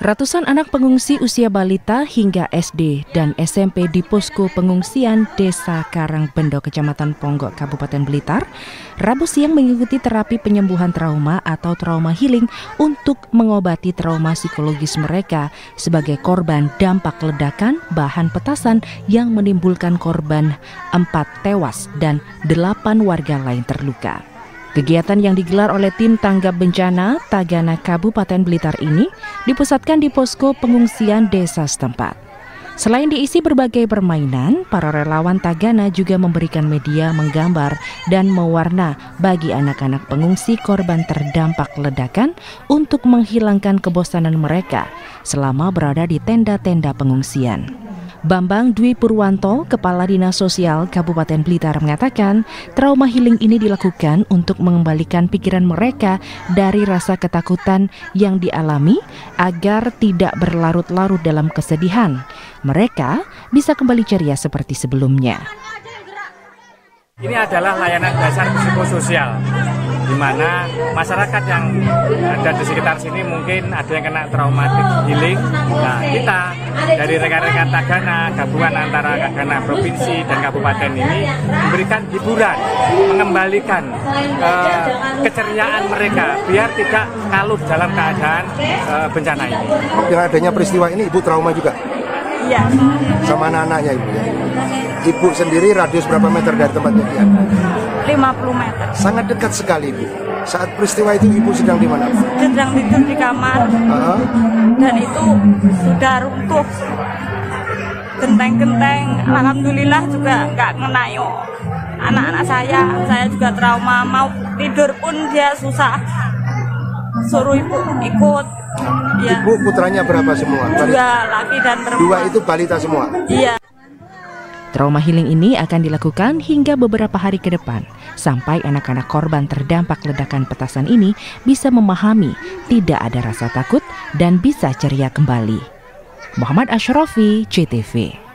Ratusan anak pengungsi usia balita hingga SD dan SMP di posko pengungsian Desa Karangbendo, Kecamatan Ponggok, Kabupaten Blitar, Rabu siang mengikuti terapi penyembuhan trauma atau trauma healing untuk mengobati trauma psikologis mereka sebagai korban dampak ledakan bahan petasan yang menimbulkan korban empat tewas dan delapan warga lain terluka. Kegiatan yang digelar oleh tim tanggap bencana Tagana Kabupaten Blitar ini dipusatkan di posko pengungsian desa setempat. Selain diisi berbagai permainan, para relawan Tagana juga memberikan media menggambar dan mewarna bagi anak-anak pengungsi korban terdampak ledakan untuk menghilangkan kebosanan mereka selama berada di tenda-tenda pengungsian. Bambang Dwi Purwanto, Kepala Dinas Sosial Kabupaten Blitar mengatakan, trauma healing ini dilakukan untuk mengembalikan pikiran mereka dari rasa ketakutan yang dialami agar tidak berlarut-larut dalam kesedihan. Mereka bisa kembali ceria seperti sebelumnya. Ini adalah layanan dasar psikososial di mana masyarakat yang ada di sekitar sini mungkin ada yang kena traumatik healing. Nah, kita dari rekan-rekan Tagana, gabungan antara Tagana Provinsi dan Kabupaten ini memberikan hiburan, mengembalikan uh, keceriaan mereka biar tidak kalut dalam keadaan uh, bencana ini. Dengan adanya peristiwa ini Ibu trauma juga? Iya. Sama anak-anaknya Ibu ya? Ibu sendiri radius berapa meter dari tempat kejadian? 50 meter. Sangat dekat sekali Ibu. Saat peristiwa itu Ibu sedang di mana? Sedang tidur di kamar. Uh -huh. Dan itu sudah runtuh. Genteng-genteng, Alhamdulillah juga nggak yuk. Anak-anak saya, saya juga trauma. Mau tidur pun dia susah. Suruh ibu ikut. Ya. Ibu putranya berapa semua? Dua laki dan perempuan. Dua itu balita semua? Iya. Trauma healing ini akan dilakukan hingga beberapa hari ke depan, sampai anak-anak korban terdampak ledakan petasan ini bisa memahami tidak ada rasa takut dan bisa ceria kembali. Muhammad Ashrafi, CTV.